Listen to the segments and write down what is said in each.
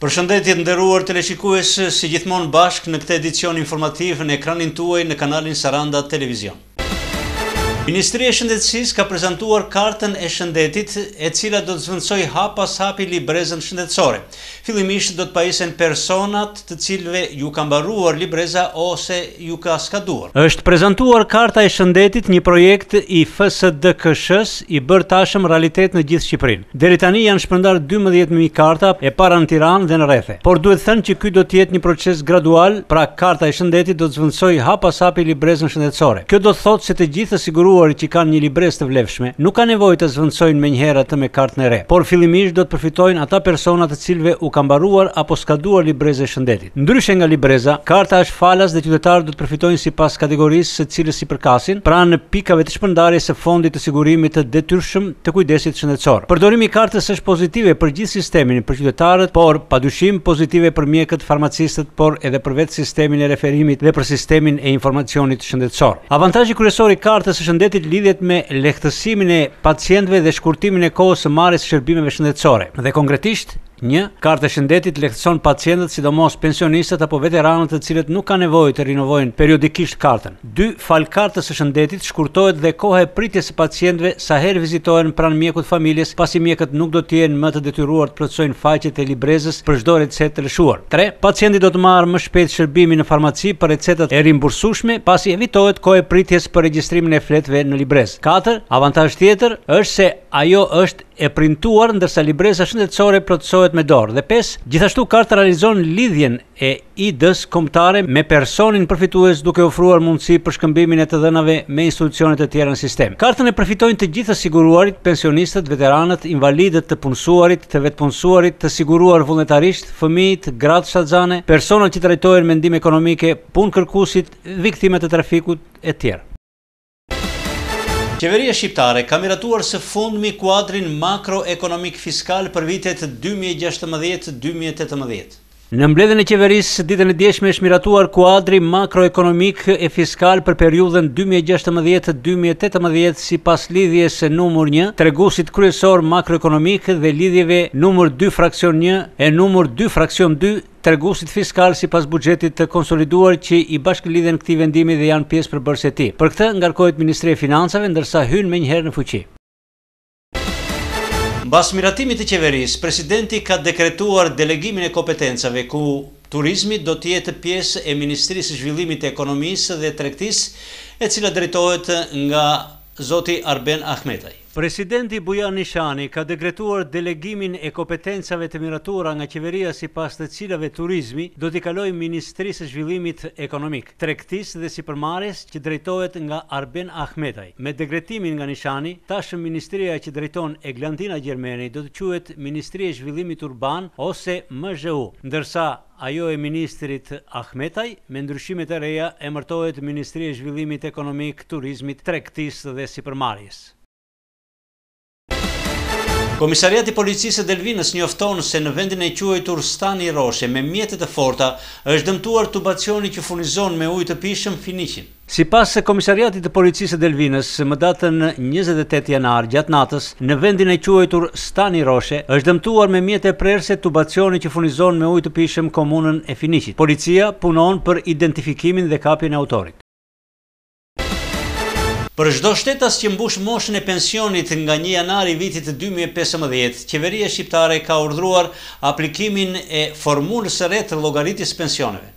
Përshëndetje të nderuar teleshikues, si gjithmonë bashkë në këtë edicion informativ në ekranin tuaj në kanalin Saranda Televizion. Ministria e Shëndetësisë ka prezantuar Kartën e Shëndetit, e cila do të zvendësojë hap pas hapi librezën shëndetësore. Fillimisht do të pajisen personat të cilëve ju ka mbaruar libreza ose ju ka skaduar. Është prezantuar Karta e Shëndetit, një projekt i FSDKSH-së, i bërë tashëm realitet në gjithë Shqipërinë. Deri tani janë shpërndarë dymbëdhjetë mijë kartat e para në Tiranë dhe në rrethe. Por duhet thënë që ky do të jetë një proces gradual, pra karta e shëndetit do të zvendësojë hap pas hapi librezën shëndetësore. Kjo do të thotë se të gjithë të siguruarit që kanë një librezë të vlefshme, nuk ka nevojë ta zvendësojnë menjëherë atë me kartën e re, por fillimisht do të përfitojnë ata persona të cilëve u ka mbaruar apo skaduar libreza e shëndetit. Ndryshe nga libreza, karta është falas dhe qytetarët do të përfitojnë sipas kategorisë së cilës i përkasin, pra në pikave shpërndarjes së Fondit të Sigurimit të Detyrshëm të Kujdesit Shëndetësor. Përdorimi i kartës është pozitive për gjithë sistemin, për qytetarët, por, padyshim, pozitive për mjekët, farmacistët, por edhe për vetë sistemin e referimit dhe për sistemin e informacionit shëndetësor. Avantazhi kryesor i kartës së shëndetit lidhet me lehtësimin e pacientëve dhe shkurtimin e kohës së marrjes së shërbimeve shëndetësore, dhe konkretisht, Një, karta e shëndetit lehtëson pacientët, sidomos pensionistët apo veteranët të cilët nuk kanë nevojë të rinovojnë periodikisht kartën. Dy, Falë kartës së shëndetit shkurtohet dhe koha e pritjes së pacientëve sa herë vizitohen pranë mjekut familjes, pasi mjekët nuk do të jenë më të detyruar të plotësojnë faqet e librezës për çdo recetë të lëshuar. Tre, Pacienti do të marrë më shpejt shërbimin në farmaci për recetat e rimbursueshme, pasi evitohet koha e pritjes për regjistrimin e fletëve në librezë. Katër, Avantazh tjetër është se ajo është e printuar, ndërsa libreza shëndetësore plotësohet me dorë, dhe pesë, gjithashtu karta realizon lidhjen e ID-së kombëtare me personin përfitues duke ofruar mundësi për shkëmbimin e të dhënave me institucionet e tjera në sistem. Kartën e përfitojnë të gjithë të siguruarit, pensionistët, veteranët, invalidët, të punësuarit, të vetëpunësuarit, të siguruar vullnetarisht, fëmijët, gratë shtatzane, personat që trajtohen me ndihmë ekonomike, punëkërkuesit, viktimat e trafikut, e tjerë. Qeveria shqiptare ka miratuar së fundmi kuadrin makroekonomik fiskal për vitet dy mijë e gjashtëmbëdhjetë, dy mijë e tetëmbëdhjetë. Në mbledhjen e Qeverisë ditën e djeshme është miratuar kuadri makroekonomik e fiskal për periudhën dy mijë e gjashtëmbëdhjetë, dy mijë e tetëmbëdhjetë sipas lidhjes numur një, treguesit kryesorë makroekonomikë dhe lidhjeve numur dy fraksion një e numur dy fraksion dy, treguesit fiskalë sipas buxhetit të konsoliduar që i bashkëlidhen këtij vendimi dhe janë pjesë përbërëse e tij. Për këtë, ngarkohet Ministria e Financave, ndërsa hyn menjëherë në fuqi. Pas miratimit të Qeverisë, Presidenti ka dekretuar delegimin e kompetencave, ku turizmi do të jetë pjesë e Ministrisë së Zhvillimit të Ekonomisë dhe Tregtisë, e cila drejtohet nga zoti Arben Ahmetaj. Presidenti Bujar Nishani ka dekretuar delegimin e kompetencave të miratuara nga Qeveria sipas të cilave turizmi do t'i kalojë Ministrisë së Zhvillimit Ekonomik, Tregtisë dhe Sipërmarrjes që drejtohet nga Arben Ahmetaj. Me dekretimin nga Nishani, tashmë ministria që drejton Eglantina Gjermeni do të quhet Ministria e Zhvillimit Urban ose MZHU, ndërsa, Ajo e ministrit Ahmetaj, me ndryshimet e reja, emërtohet Ministria e Zhvillimit Ekonomik, Turizmit, Tregtisë dhe Sipërmarrjes. Komisariati i Policisë së Delvinës njofton se në vendin e quajtur Stani Roshe me mjete të forta është dëmtuar tubacioni që furnizon me ujë të pijshëm Finiqin. Sipas Komisariatit të Policisë së Delvinës, më datën njëzet e tetë janar gjatë natës, në vendin e quajtur Stani Roshe, është dëmtuar me mjete prerëse tubacioni që furnizon me ujë të pijshëm komunën e Finiqit. Policia punon për identifikimin dhe kapjen e autorit. Për çdo shtetas që mbush moshën e pensionit nga një janari i vitit dy mijë e pesëmbëdhjetë, qeveria shqiptare ka urdhëruar aplikimin e formulës së re të llogaritjes së pensioneve.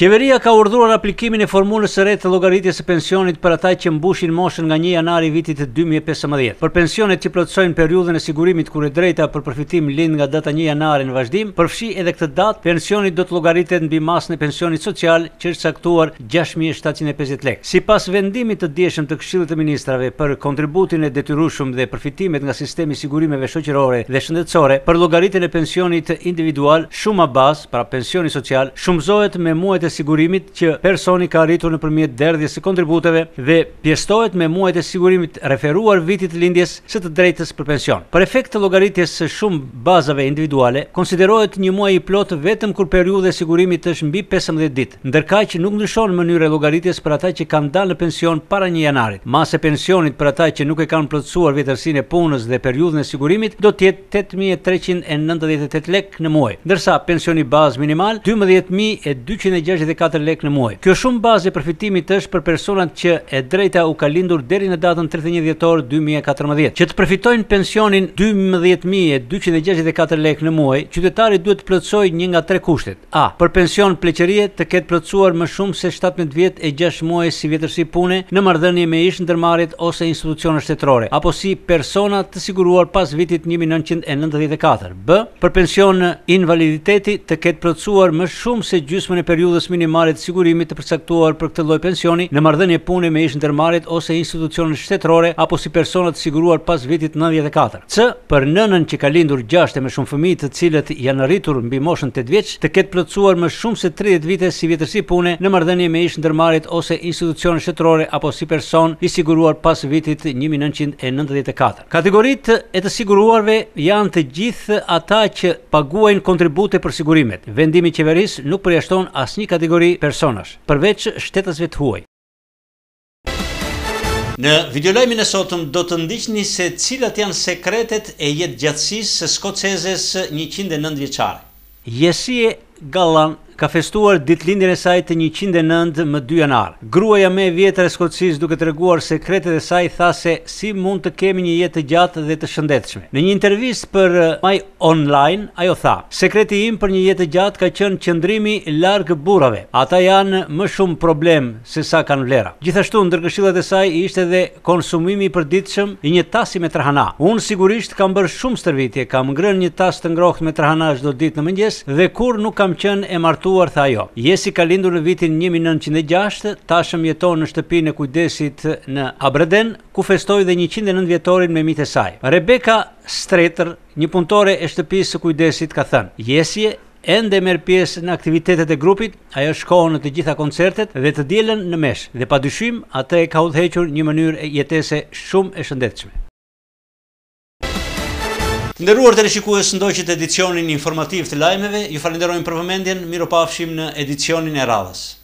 Qeveria ka urdhëruar aplikimin e formulës së re të llogaritjes së pensionit për ata që mbushin moshën nga një janari i vitit dy mijë e pesëmbëdhjetë. Për pensionet që plotësojnë periudhën e sigurimit kur e drejta për përfitim lind nga data një janar e në vazhdim, përfshi edhe këtë datë, pensioni do të llogaritet mbi masën e pensionit social që është caktuar gjashtë mijë e shtatëqind e pesëdhjetë lekë. Sipas vendimit të djeshëm të Këshillit të Ministrave për kontributin e detyrueshëm dhe përfitimet nga sistemi i sigurimeve shoqërore dhe shëndetësore, për llogaritjen e pensionit individual, shuma bazë, pra pensioni social, shumëzohet me muajt e sigurimit që personi ka arritur nëpërmjet derdhjes së kontributeve dhe pjesëtohet me muajt e sigurimit referuar vitit të lindjes së të drejtës për pension. Për efekt të llogaritjes së shumë bazave individuale, konsiderohet një muaj i plotë vetëm kur periudha e sigurimit është mbi pesëmbëdhjetë ditë, ndërkaq nuk ndryshon mënyra e llogaritjes për ata që kanë dalë në pension para një janarit. Masa e pensionit për ata që nuk e kanë plotësuar vjetërsinë e punës dhe periudhën e sigurimit do të jetë. tetë mijë e treqind e nëntëdhjetë e tetë lekë në muaj, ndërsa pensioni bazë minimal dymbëdhjetë mijë e dyqind e gjashtëdhjetë e katër lekë në muaj. Kjo shumë bazë e përfitimit është për personat që e drejta u ka lindur deri në datën tridhjetë e një dhjetor dy mijë e katërmbëdhjetë. Që të përfitojnë pensionin dymbëdhjetë mijë e dyqind e gjashtëdhjetë e katër lekë në muaj, qytetari duhet të plotësojë një nga tre kushtet. A. Për pension pleqërie të ketë plotësuar më shumë se shtatëmbëdhjetë vjet e gjashtë muaj si vjetërsi pune në marrëdhënie me ish-ndërmarrjet ose institucionet shtetërore apo si persona të siguruar pas vitit një mijë e nëntëqind e nëntëdhjetë e katër. B. Për pension invaliditeti të ketë plotësuar më shumë se gjysmën e periudhës minimale të sigurimit të përcaktuar për këtë lloj pensioni në marrëdhënie pune me ish-ndërmarrjet ose institucionet shtetërore apo si persona të siguruar pas vitit nëntëdhjetë e katër. C. Për nënën që ka lindur gjashtë e më shumë fëmijë të cilët janë rritur mbi moshën tetë vjeç, të ketë plotësuar më shumë se tridhjetë vite si vjetërsi pune në marrëdhënie me ish-ndërmarrjet ose institucionet shtetërore apo si person i siguruar pas vitit një mijë e nëntëqind e nëntëdhjetë e katër. Kategoritë e të siguruarve janë të gjithë ata që paguajnë kontribute për sigurimet. Vendimi i Qeverisë nuk përjashton asnjë kategori personash, përveç shtetasve të huaj. Në videolajmin e sotëm do të ndiqni se cilat janë sekretet e jetëgjatësisë së skocezes njëqind e nëntë vjeçare. Jessie Gallan ka festuar ditëlindjen e saj të njëqind e nëntë më dy janar. Gruaja më e vjetër e Skocisë duke treguar sekretet e saj tha se si mund të kemi një jetë të gjatë dhe të shëndetshme. Në një intervistë për Mail Online, ajo tha, Sekreti im për një jetë të gjatë ka qenë qëndrimi larg burrave. Ata janë më shumë problem se sa kanë vlera. Gjithashtu, ndër këshillat e saj ishte dhe konsumimi i përditshëm i një tasi me trahana. Unë sigurisht kam bërë shumë stërvitje, kam ngrënë një tas të ngrohtë me trahana çdo ditë në mëngjes dhe kurrë nuk kam qenë e martuar, tha ajo. Jessie ka lindur në vitin një mijë e nëntëqind e gjashtë, tashëm jeton në shtëpinë e kujdesit në Aberdeen, ku festoi dhe njëqind e nëntë vjetorin me miqtë e saj. Rebecca Streeter, një punëtore e shtëpisë së kujdesit ka thënë, Jessie ende merr pjesë në aktivitetet e grupit, ajo shkon në të gjitha koncertet dhe të dielën në meshë dhe padyshim atë e ka udhëhequr një mënyrë jetese shumë e shëndetshme. Të nderuar teleshikues, ndoqët edicionin informativ të lajmeve, ju falenderojmë për vëmendjen, mirupafshim në edicionin e radhës.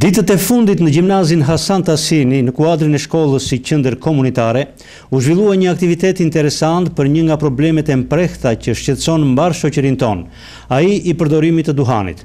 Ditët e fundit në gjimnazin Hasan Tahsini, në kuadrin e shkollës si qendër komunitare, u zhvillua një aktivitet interesant për një nga problemet e mprehta që shqetëson mbarë shoqërinë tonë, ai i përdorimit të duhanit.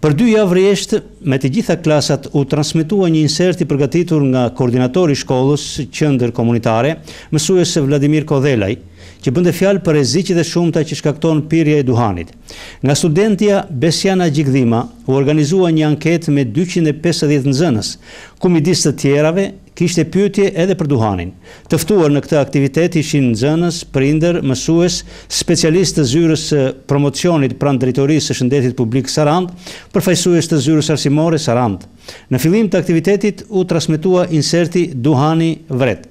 Për dy javë rresht, me të gjitha klasat u transmetua një insert i përgatitur nga koordinatori i shkollës, Qendër Komunitare, mësues Vladimir Kodhelaj, që bënte fjalë për rreziqet e shumta që shkakton pirja e duhanit. Nga studentja Besiana Gjikdhima u organizua një anketë me dyqind e pesëdhjetë nxënës, ku midis të tjerave, Kishte pyetje edhe për duhanin. Të ftuar në këtë aktivitet ishin nxënës, prindër, mësues, specialistë të Zyrës së Promocionit pranë Drejtorisë së Shëndetit Publik Sarandë, përfaqësues të Zyrës Arsimore Sarandë. Në fillim të aktivitetit u transmetua inserti Duhani vret.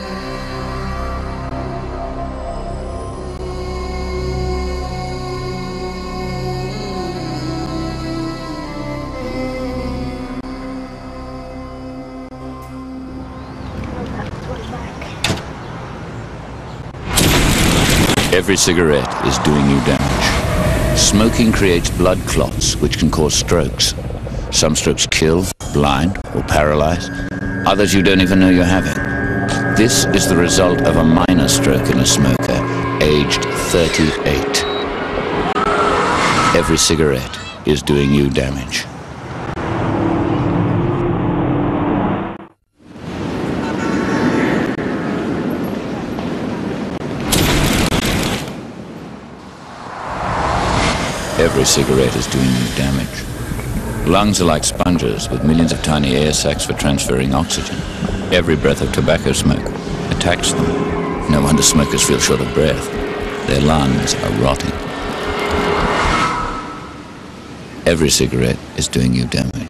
Every cigarette is doing you damage. Smoking creates blood clots, which can cause strokes. Some strokes kill, blind, or paralyze. Others you don't even know you're having. This is the result of a minor stroke in a smoker, aged 38. Every cigarette is doing you damage. Every cigarette is doing you damage. Lungs are like sponges with millions of tiny air sacs for transferring oxygen. Every breath of tobacco smoke attacks them. No wonder smokers feel short of breath. Their lungs are rotting. Every cigarette is doing you damage.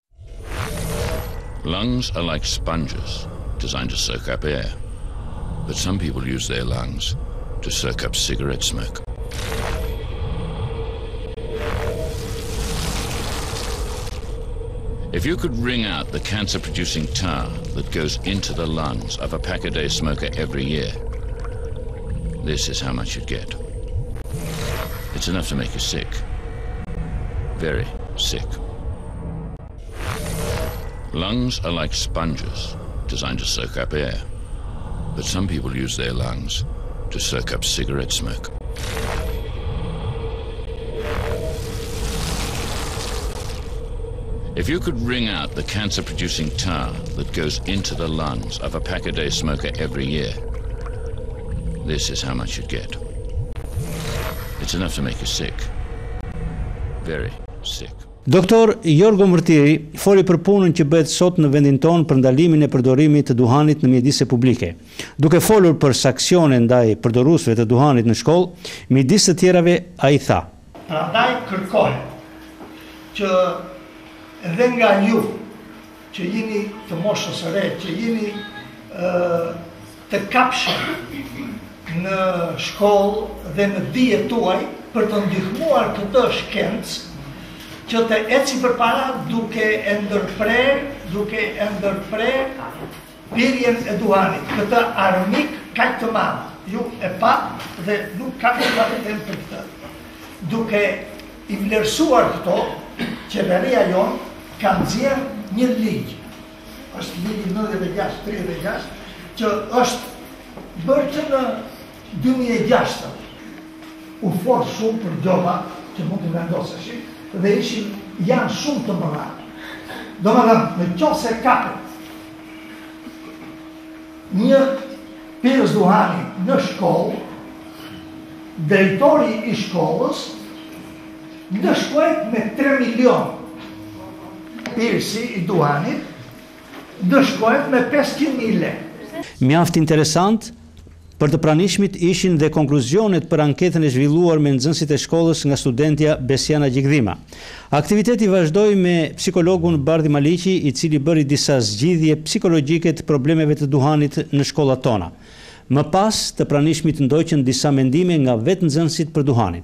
Lungs are like sponges, designed to soak up air. But some people use their lungs to soak up cigarette smoke. If you could wring out the cancer-producing tar that goes into the lungs of a pack-a-day smoker every year, this is how much you'd get. It's enough to make you sick. Very sick. Lungs are like sponges, designed to soak up air. But some people use their lungs to soak up cigarette smoke. If you could wring out the cancer-producing tar that goes into the lungs of a pack-a-day smoker every year, this is how much you'd get. It's enough to make you sick. Very sick. Doktor Jorgo Mërtiri foli për punën që bëhet sot në vendin tonë për ndalimin e përdorimit të duhanit në mjedise publike. Duke folur për sanksione ndaj përdoruesve të duhanit në shkollë, midis të tjerave ai tha. Prandaj kërkoj që edhe nga ju që jini të moshës së re, që jini të kapshëm në shkollë dhe në dijet tuaja për të ndihmuar këtë shkencë që të ecë përpara duke e ndërprerë, duke e ndërprerë pirjen e duhanit, këtë armik kaq të madh, ju e patë dhe nuk kam të madhë të për këtë. Duke i vlerësuar këto, qeveria jonë ka nxjerrë një ligj, Është ligji nëntëdhjetë e gjashtë, tridhjetë e gjashtë, që është bërë që në dy mijë e gjashtë. U fol shumë për gjoba që mund të vendoseshin dhe ishin janë shumë të mëdha. Domethënë, në qoftë se kapet një pirës duhani në shkollë, drejtori i shkollës, ndëshkohet me 3 milion. Pirësi i duhanit ndëshkohet me 500 mijë. Mjaft interesante për të pranishmit ishin dhe konkluzionet për anketën e zhvilluar me nxënësit e shkollës nga studentja Besiana Gjikdhima. Aktiviteti vazhdoi me psikologun Bardhi Maliqi, i cili bëri disa zgjidhje psikologjike të problemeve të duhanit në shkollat tona. Më pas të pranishmit ndoqën disa mendime nga vetë nxënësit për duhanin.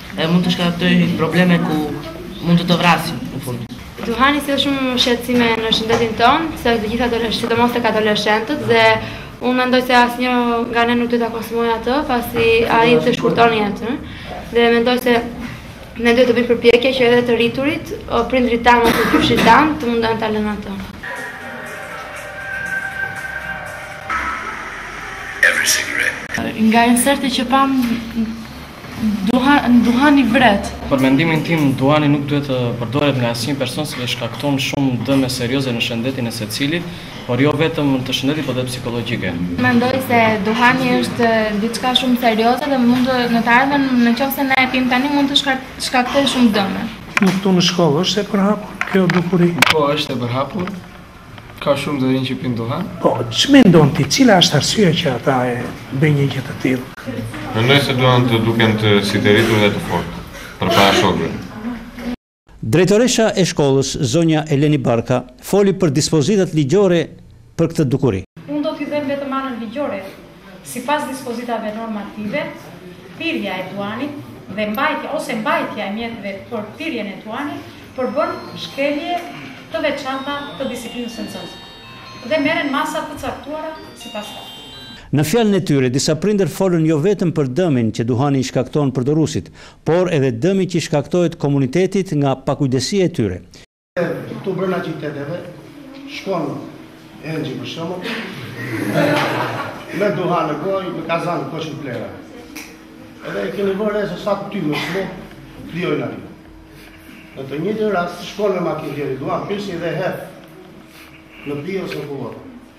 Edhe mund të shkaktojë probleme ku mund të të vrasin në fund. Duhani sjell shumë shqetësime në shëndetin tonë, se të gjitha sidomos tek adoleshentët dhe unë mendoj se asnjë nga ne nuk duhet ta konsumojë atë, pasi ai të shkurton jetën. Dhe mendoj se ne duhet të bëjmë përpjekje që edhe të rriturit, prindrit tanë ose gjyshërit tanë të mundohen ta lënë atë. Nga inserti që pamë Duhani vret. Për mendimin tim, duhani nuk duhet të përdoret nga asnjë person sepse shkakton shumë dëme serioze në shëndetin e secilit, por jo vetëm të shëndetit, por dhe psikologjike. Mendoj se duhani është diçka shumë serioze dhe mund të në të ardhmen në qoftë se ne e pimë tani mund të shkaktojë shumë dëme. Po këtu në shkollë është e përhapur kjo dukuri? Po, është e përhapur. Ka shumë të rinj që pinë duhan. Po, ç'mendon ti, cila është arsyeja që ata e bëjnë një gjë të tillë? Mendoj se duan të duken si të rritur dhe të fortë, përpara shokëve. Drejtoresha e shkollës, zonja Eleni Barka, foli për dispozitat ligjore për këtë dukuri. Unë do të them vetëm anën ligjore. Sipas dispozitave normative, pirja e duhanit dhe mbajtja ose mbajtja e mjeteve për pirjen e duhanit përbën shkelje të veçanta të disiplinës së nxënësit dhe merren masa të caktuara sipas kësaj. Në fjalën e tyre, disa prindër folën jo vetëm për dëmin që duhani i shkakton përdoruesit, por edhe dëmi që i shkaktohet komunitetit nga pakujdesia e tyre. Këtu brenda qyteteve, shkon njeri për shembull, me duhan në gojë, me kazan, kosh në plera. Edhe e keni vënë re se sa tym e smog, krijojnë aty. Në të njëjtin rast, shkon me makinë njeri duhan, përsëri dhe e hedh, në pyll ose në kullotë.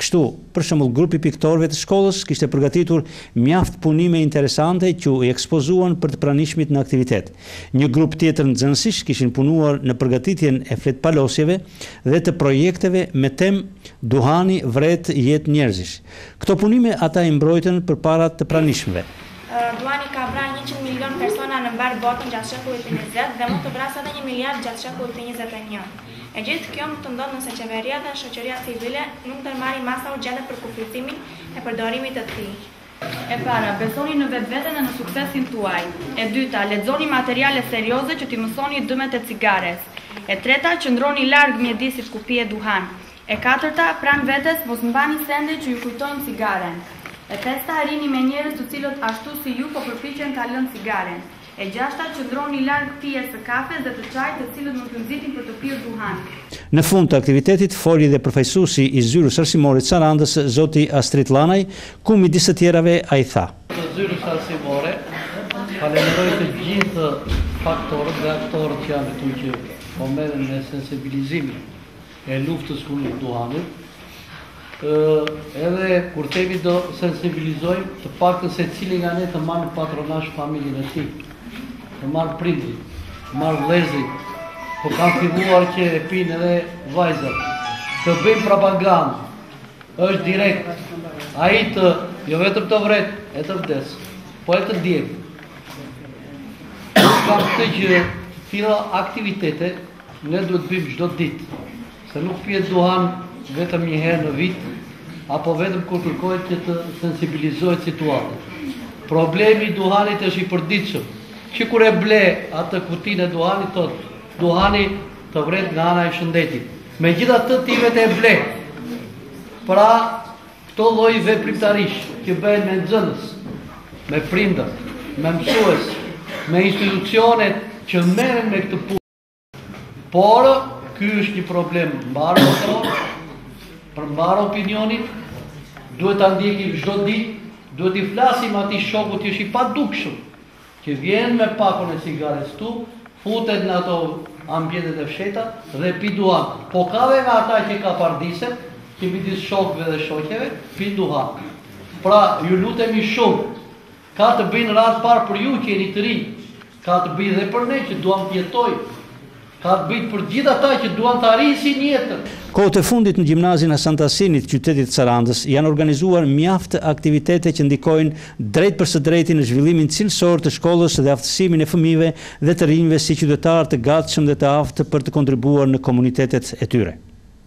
Kështu, për shembull, grupi i piktorëve të shkollës kishte përgatitur mjaft punime interesante që i ekspozuan për të pranishmit në aktivitet. Një grup tjetër nxënësish kishin punuar në përgatitjen e fletëpalosjeve dhe të projekteve me temë Duhani vret jetë njerëzish. Këto punime ata i mbrojtën përpara të pranishmëve. Duhani ka vrarë njëqind milionë persona në mbarë botën gjatë shekullit të njëzet dhe mund të vrasë edhe një miliard gjatë shekullit të njëzet e një. E gjithë kjo mund të ndodhë nëse qeveria dhe shoqëria civile nuk ndërmarrin masa urgjente për kufizimin e përdorimit të tij. E para, besoni në vetveten dhe në suksesin tuaj. E dyta, lexoni materiale serioze që t'i mësoni dëmet e cigares. E treta, qëndroni larg mjedisit ku pihet duhan. E katërta, pranë vetes mos mbani sende që ju kujtojnë cigaren. E pesta, rrini me njerëz të cilët ashtu si ju po përpiqen ta lënë cigaren. E gjashta, Qëndroni larg pijeve si kafe dhe çaj të cilat mund t'ju nxitin për të pirë duhan. Në fund të aktivitetit foli dhe përfaqësuesi i Zyrës Arsimore të Sarandës, zoti Astrit Llanaj, ku midis të tjerave ai tha. Të Zyrës Arsimore, falenderoj të gjithë faktorët dhe aktorët që janë këtu që po merren me sensibilizimin. e luftës kundër duhanit, edhe kur themi do sensibilizojmë të paktën secili nga ne të marrë në patronazh familjen e tij, të marrë prindrit, të marrë vëllezërit, po kanë filluar që e pinë edhe vajzat. Të bëjmë propagandë, është direkt, ai të, jo vetëm të vret, e të vdes, po e të djeg. Nuk kam të gjë, të tilla aktivitete, Ne duhet të bëjmë çdo ditë, se nuk pihet duhan vetëm një herë në vit, apo vetëm kur kërkohet që të sensibilizohet situata. Problemi i duhanit është i përditshëm. Që kur e ble atë kutinë e duhanit thotë, duhani të vret nga ana e shëndetit. Megjithatë ti vetë e ble. Pra, Këto lloj veprimtarish që bëhen me nxënës, me prindër, me mësues, me institucionet që merren me këtë punë. Por ky është një problem mbarë botëror, për mbarë opinionin, duhet ta ndjekim çdo ditë, duhet t'i flasim atij shokut që është i padukshëm, që vjen me pakun e cigares këtu, futet në ato ambjentet e fshehta dhe pi duhan. Po ka dhe nga ata që kapardisen, që midis shokëve dhe shoqeve, pinë duhan. Pra, ju lutemi shumë, ka të bëjë në radhë të parë për ju që jeni të rinj, ka të bëjë dhe për ne që duam të jetojmë. Ka të bëjë për gjithë ata që duan të arrisin jetën. Kohët e fundit në Gjimnazin Hasan Tahsini të qytetit të Sarandës janë organizuar mjaft aktivitete që ndikojnë drejt për së drejti në zhvillimin cilësor të shkollës dhe aftësimin e fëmijëve dhe të rinjve si qytetarë të gatshëm dhe të aftë për të kontribuar në komunitetet e tyre.